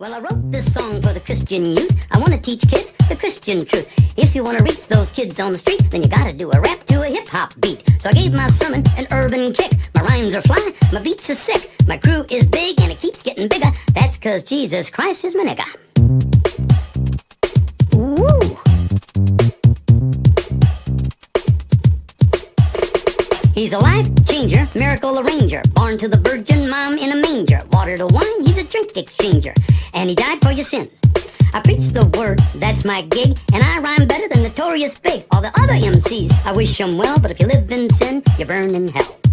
Well, I wrote this song for the Christian youth. I want to teach kids the Christian truth. If you want to reach those kids on the street, then you gotta do a rap to a hip hop beat. So I gave my sermon an urban kick. My rhymes are fly, my beats are sick. My crew is big and it keeps getting bigger. That's cause Jesus Christ is my nigga. Woo! He's a life changer, miracle arranger. Born to the virgin mom in a manger. Water to wine, a drink exchanger. And he died for your sins. I preach the word, that's my gig. And I rhyme better than Notorious Big. All the other MCs, I wish them well. But if you live in sin, you burn in hell.